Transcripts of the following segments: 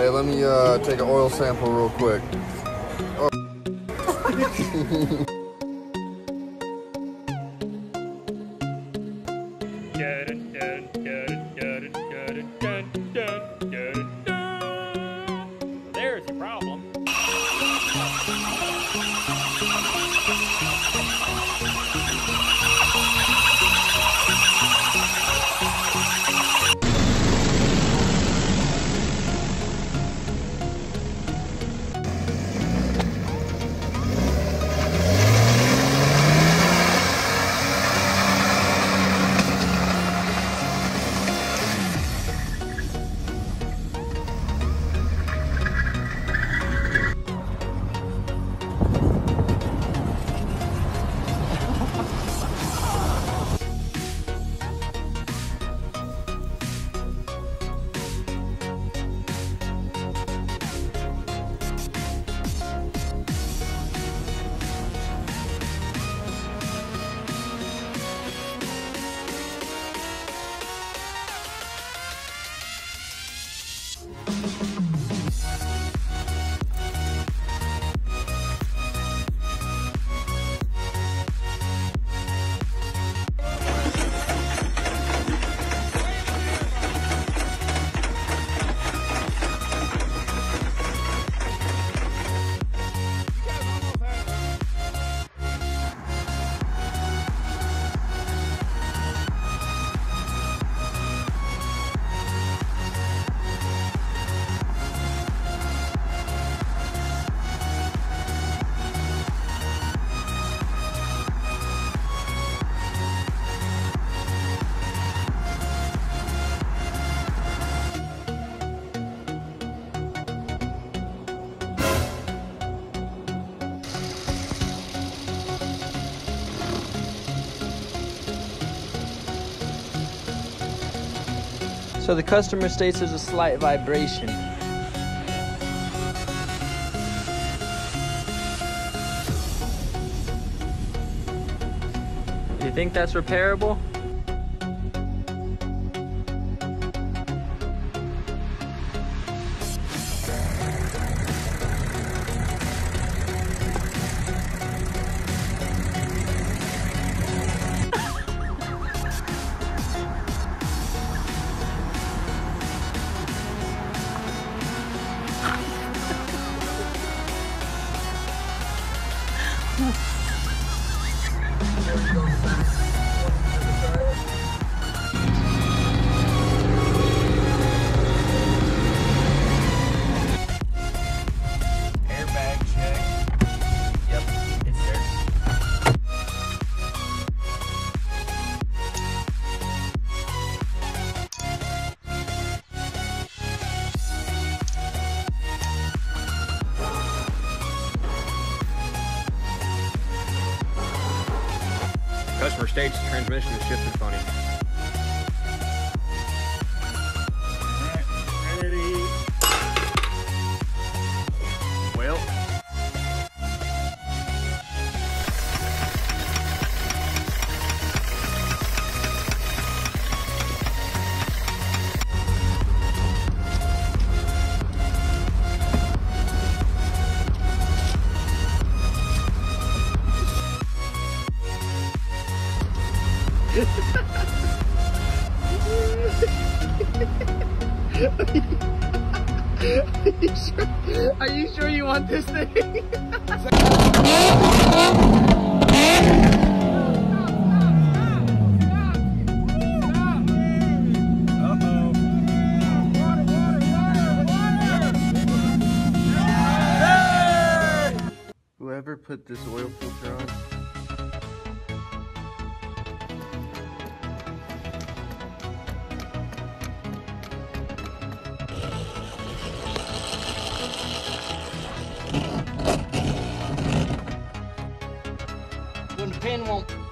Hey, let me uh, take an oil sample real quick. Oh. So the customer states there's a slight vibration. Do you think that's repairable? Customer states transmission is shifting funny. Are you sure you want this thing? Whoever put this oil filter on, pin won't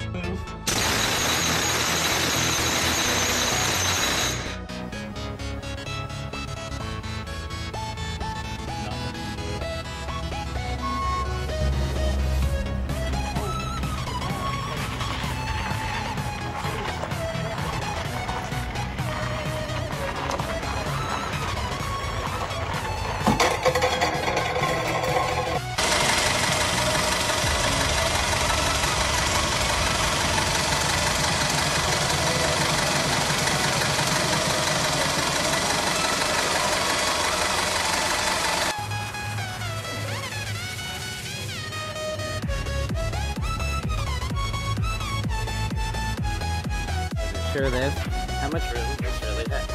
sure this. How much room is really that?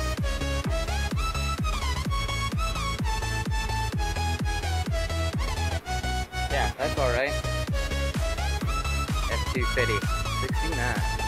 Yeah, that's alright. F250. 69.